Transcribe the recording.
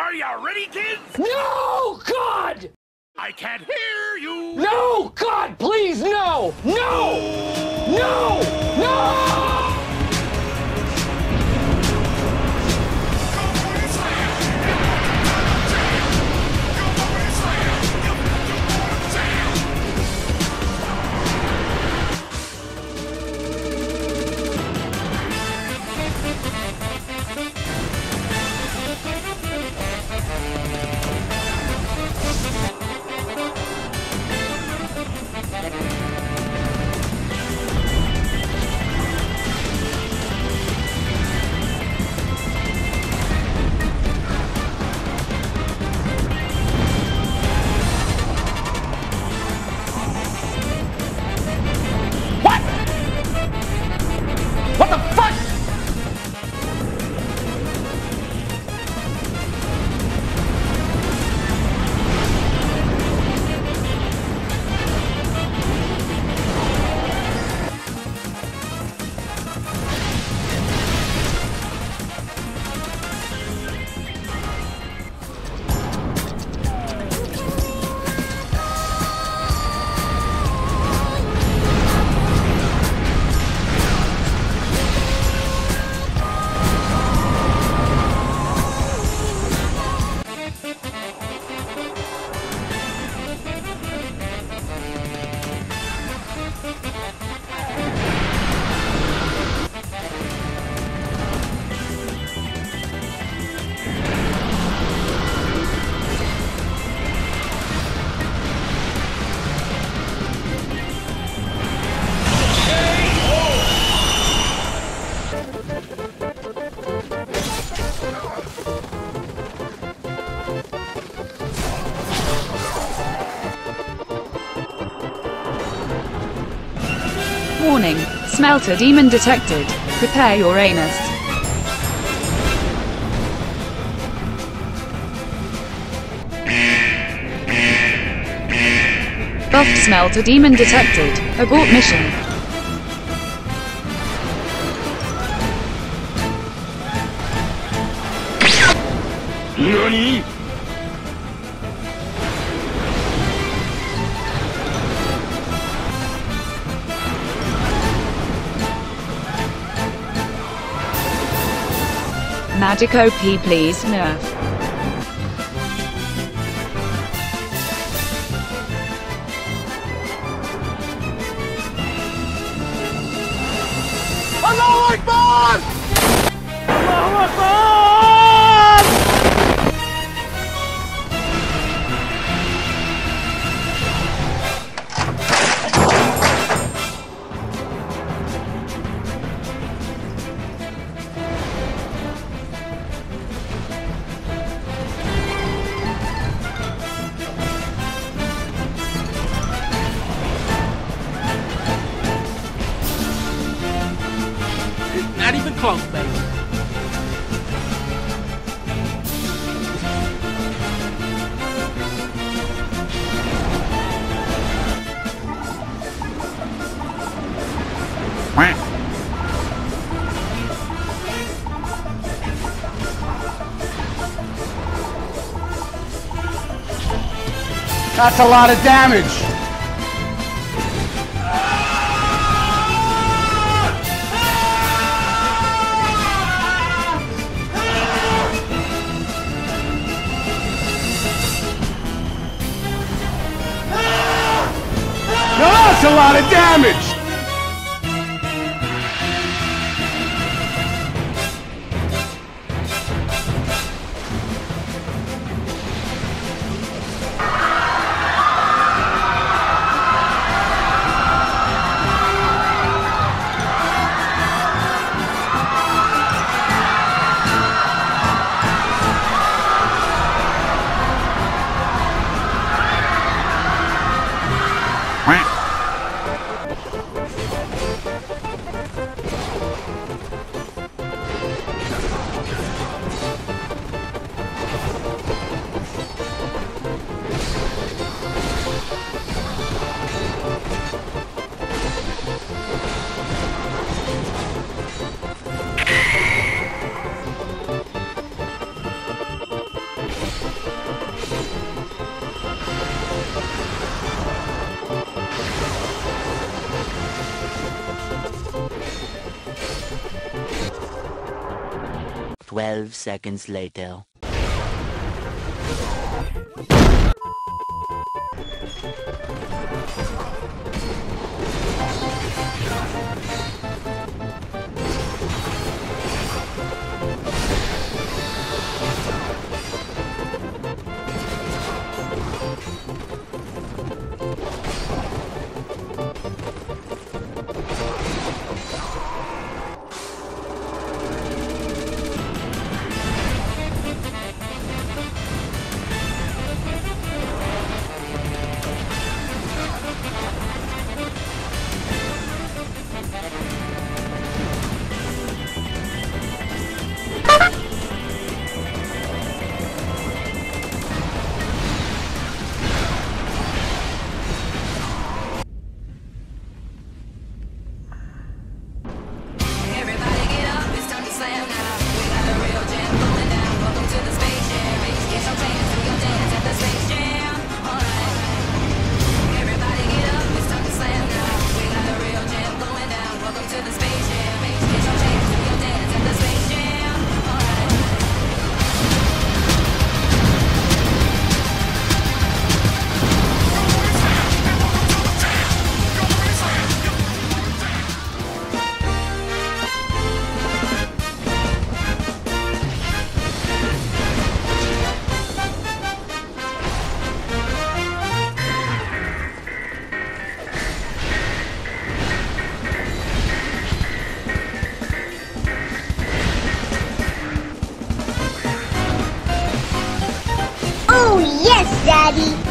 Are you ready, kids? No! God! I can't hear you. No! God, please, no! No! No! No! What? Warning, smelter demon detected. Prepare your anus. Buffed smelter demon detected. Abort mission. Nani? Magic OP please, nerf. Allahu Akbar! Allahu Akbar! Even. That's a lot of damage. That's a lot of damage! Quack. 12 seconds later. Daddy.